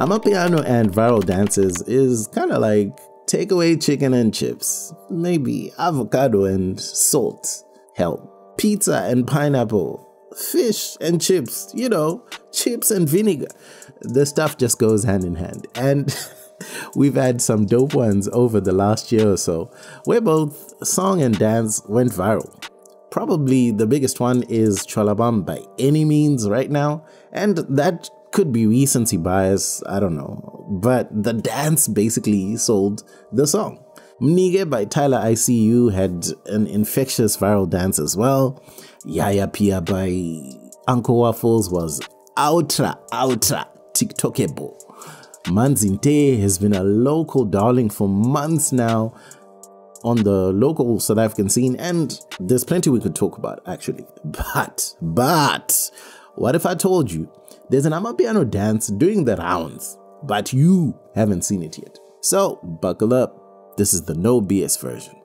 Amapiano and viral dances is kind of like take away chicken and chips, maybe avocado and salt, hell, pizza and pineapple, fish and chips, you know, chips and vinegar. The stuff just goes hand in hand. And we've had some dope ones over the last year or so where both song and dance went viral. Probably the biggest one is Tshwala Bam by any means right now, and that could be recency bias, I don't know. But the dance basically sold the song. Mnike by Tyler ICU had an infectious viral dance as well. Yahyuppiyah by Uncle Waffles was ultra, ultra TikTokable. Manzinte has been a local darling for months now on the local South African scene, and there's plenty we could talk about actually. But, but, what if I told you there's an Amapiano dance doing the rounds, but you haven't seen it yet? So, buckle up. This is the no BS version.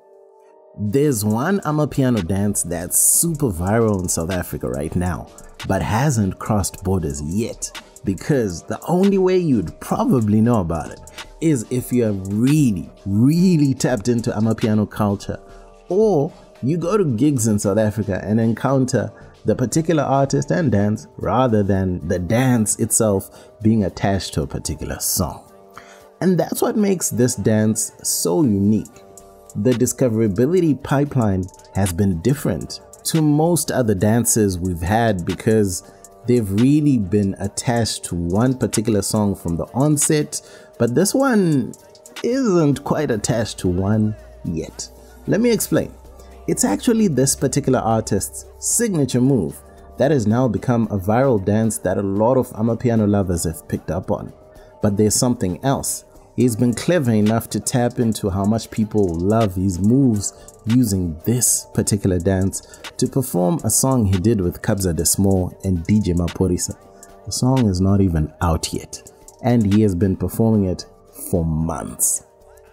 There's one Amapiano dance that's super viral in South Africa right now, but hasn't crossed borders yet because the only way you'd probably know about it is if you're really, really tapped into Amapiano culture, or you go to gigs in South Africa and encounter the particular artist and dance rather than the dance itself being attached to a particular song. And that's what makes this dance so unique. The discoverability pipeline has been different to most other dances we've had because they've really been attached to one particular song from the onset but this one isn't quite attached to one yet. Let me explain. It's actually this particular artist's signature move that has now become a viral dance that a lot of Amapiano lovers have picked up on. But there's something else. He's been clever enough to tap into how much people love his moves using this particular dance to perform a song he did with Kabza De Small and DJ Maphorisa. The song is not even out yet and he has been performing it for months.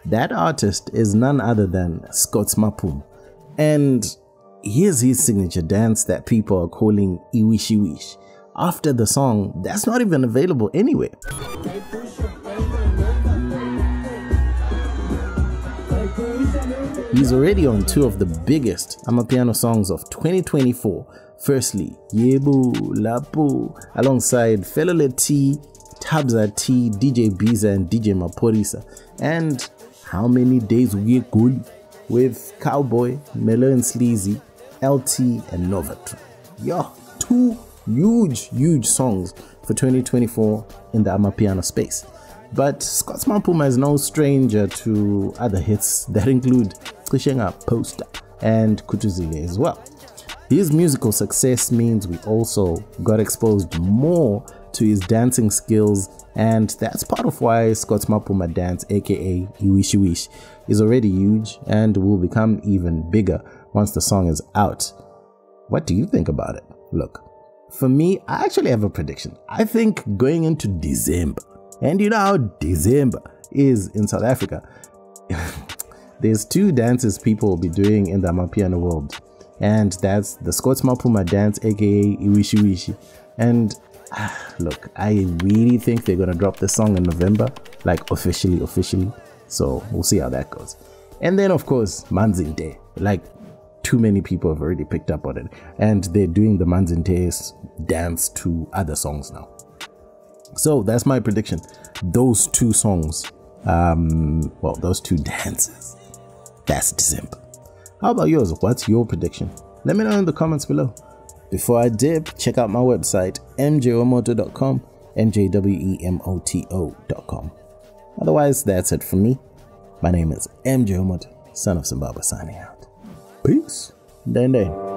That artist is none other than Scotts Maphuma, and here's his signature dance that people are calling Iwishi Wish. After the song, that's not even available anywhere. He's already on two of the biggest Amapiano songs of 2024. Firstly, Yebu Lapu, alongside Felele T Tabza T, DJ Biza, and DJ Maphorisa. And how many days we get good with Cowboy, Mellow and Sleazy, LT, and Novatron. Yo, two huge, huge songs for 2024 in the Amapiano space. But Scotts Maphuma is no stranger to other hits that include Clishenga Poster and Kutuzile as well. His musical success means we also got exposed more to his dancing skills, and that's part of why Scotts Maphuma Dance, aka Iwishi Wish, is already huge and will become even bigger once the song is out. What do you think about it? Look, for me, I actually have a prediction. I think going into December, and you know how December is in South Africa, there's two dances people will be doing in the Amapiano world. And that's the Scotts Maphuma dance, aka Iwishi Wishi. And look, I really think they're gonna drop this song in November, like officially, officially. So we'll see how that goes. And then of course, Manzinte. Like too many people have already picked up on it, and they're doing the Manzinte's dance to other songs now. So that's my prediction. Those two songs, um, well, those two dances. That's December. How about yours? What's your prediction? Let me know in the comments below. Before I dip, check out my website mjomoto.com, mjwemoto.com. Otherwise, that's it for me. My name is MJ Wemoto, son of Zimbabwe, signing out. Peace. Dende.